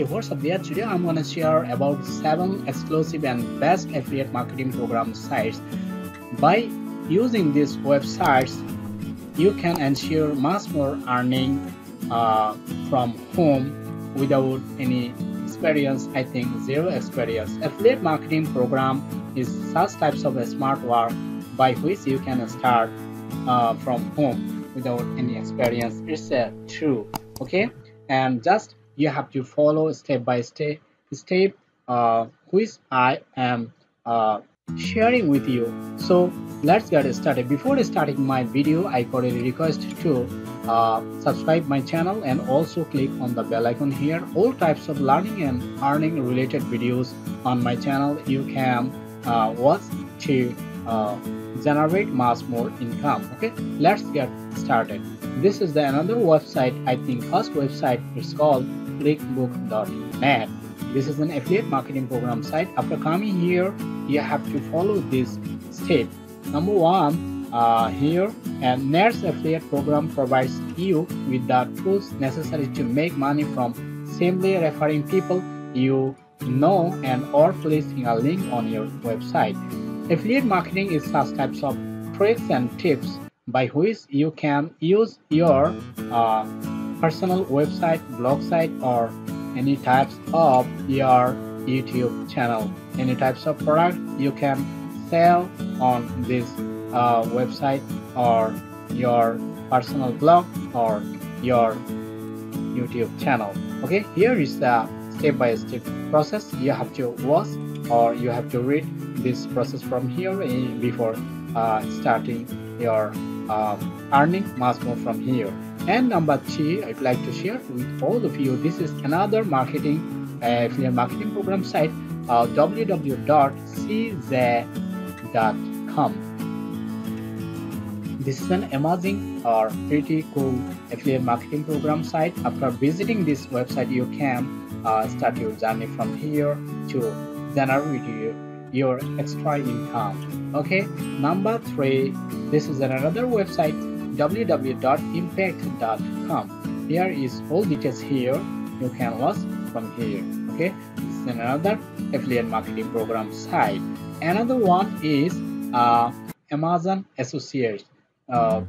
Hey, what's up there? Today I'm gonna share about seven exclusive and best affiliate marketing program sites. By using these websites, you can ensure much more earning uh, from home without any experience. I think zero experience. Affiliate marketing program is such types of a smart work by which you can start uh, from home without any experience. It's uh, true. Okay, and just you have to follow step by step step uh, which I am uh, sharing with you. So let's get started. Before starting my video, I cordially request to uh, subscribe my channel and also click on the bell icon here. All types of learning and earning related videos on my channel you can uh, watch to uh, generate much more income. Okay, let's get started. This is the another website. I think first website is called clickbook.net. This is an affiliate marketing program site. After coming here, you have to follow this step. Number one, uh, here, and NERS affiliate program provides you with the tools necessary to make money from simply referring people you know and or placing a link on your website. Affiliate marketing is such types of tricks and tips by which you can use your uh, personal website, blog site, or any types of your YouTube channel. Any types of product you can sell on this uh, website or your personal blog or your YouTube channel. Okay, here is the step-by-step -step process. You have to watch or you have to read this process from here before uh, starting your um, earning much more from here. And number three, I'd like to share with all of you. This is another marketing uh, affiliate marketing program site, uh, www.cj.com. This is an amazing or pretty cool affiliate marketing program site. After visiting this website, you can uh, start your journey from here to generate your extra income. Okay, number three, this is another website www.impact.com. Here is all details here. You can watch from here. Okay, this is another affiliate marketing program site. Another one is uh, Amazon Associates. Uh,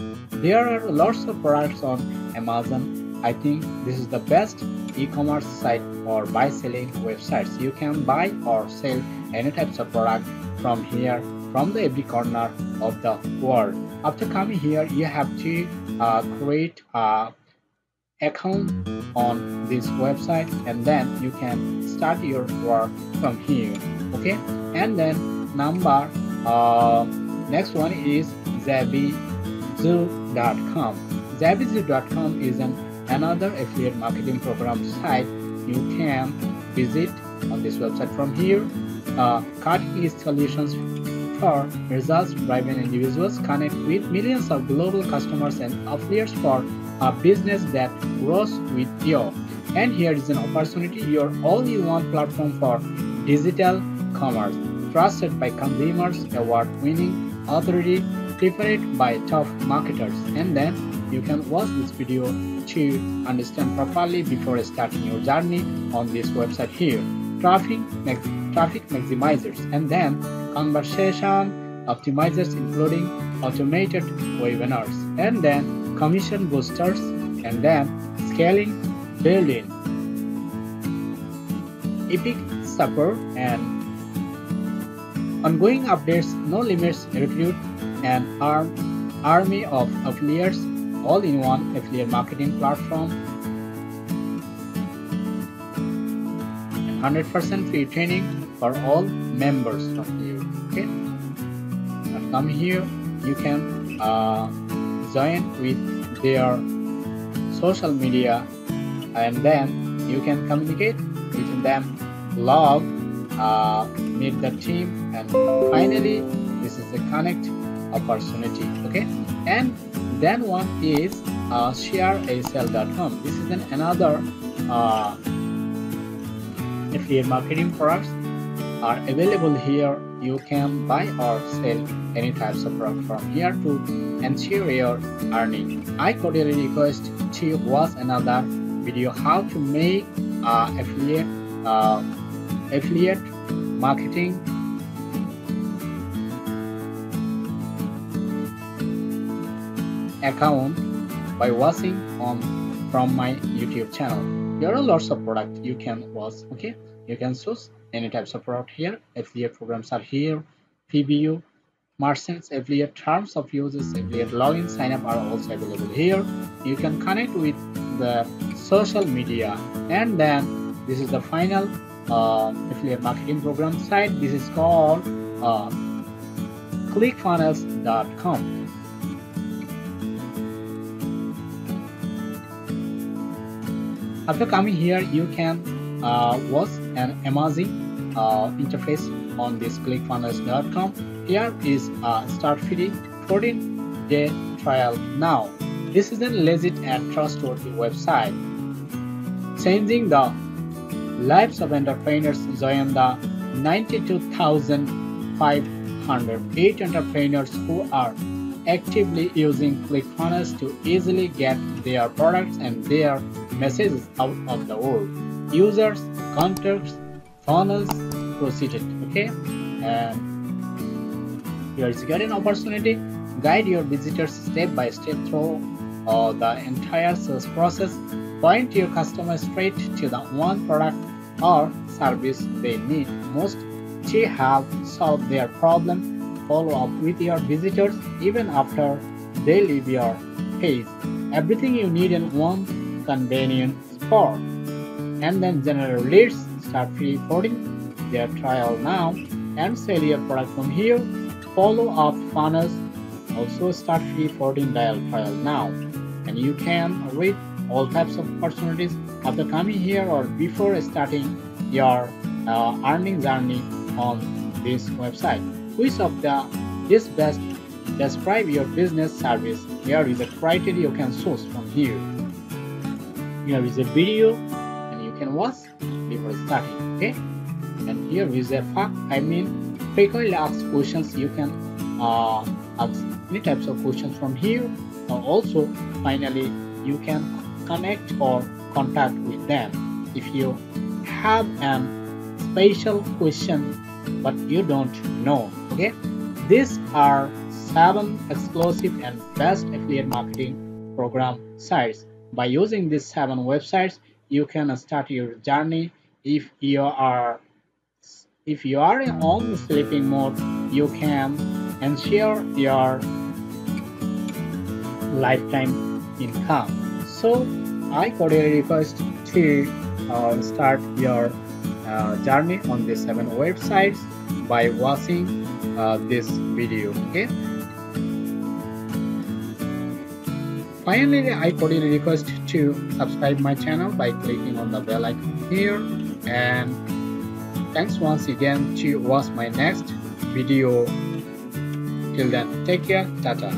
there are lots of products on Amazon. I think this is the best e-commerce site or buy selling websites. You can buy or sell any types of product from here from the every corner of the world after coming here you have to uh, create a account on this website and then you can start your work from here okay? And then number uh, next one is jvzoo.com jvzoo.com is an another affiliate marketing program site. You can visit on this website from here. Uh, cutting solutions for results-driven individuals connect with millions of global customers and affiliates for a business that grows with you. And here is an opportunity, your all-in-one platform for digital commerce, trusted by consumers, award-winning authority, prepared by top marketers. And then you can watch this video to understand properly before starting your journey on this website here. Traffic, traffic maximizers, and then conversation optimizers including automated webinars. And then commission boosters and then scaling building epic support and ongoing updates no limits recruit an arm, army of affiliates all in one affiliate marketing platform. 100% free training for all members of you okay come here you can uh, join with their social media and then you can communicate with them. Log uh, meet the team and finally this is the connect opportunity okay? And then one is uh, shareasale.com this is an another uh, affiliate marketing products are available here. You can buy or sell any types of product from here to ensure your earning. I cordially request to watch another video how to make uh, affiliate uh, affiliate marketing. Account by watching on from my youtube channel. There are lots of products you can watch okay? You can choose any types of product here affiliate programs are here pbu merchants affiliate terms of uses affiliate login sign up are also available here. You can connect with the social media and then this is the final uh, affiliate marketing program site. This is called uh, clickfunnels.com after coming here you can uh, watch an amazing uh, interface on this clickfunnels.com here is a start free 14 day trial now. This is a legit and trustworthy website. Changing the lives of entrepreneurs join the 92,508 entrepreneurs who are actively using ClickFunnels to easily get their products and their messages out of the world. Users, contacts, funnels proceeded. Okay, and here is an opportunity. Guide your visitors step by step through uh, the entire sales process. Point your customer straight to the one product or service they need most to have solved their problem follow up with your visitors even after they leave your page. Everything you need in one convenient spot. And then generate leads, start free forwarding their trial now and sell your product from here. Follow up funnels, also start forwarding dial trial now. And you can read all types of opportunities after coming here or before starting your uh, earning journey on this website which of the is best describe your business service here is a criteria you can source from here here is a video and you can watch okay? And here is a fact i mean frequently asked questions you can uh, ask many types of questions from here. Uh, also finally you can connect or contact with them. If you have an special question but you don't know okay? These are seven exclusive and best affiliate marketing program sites. By using these seven websites you can start your journey if you are if you are in on sleeping mode you can ensure your lifetime income. So i cordially request to uh, start your uh, journey on these seven websites by watching uh, this video okay? Finally i cordially request to subscribe my channel by clicking on the bell icon here and thanks once again to watch my next video. Till then take care. Tata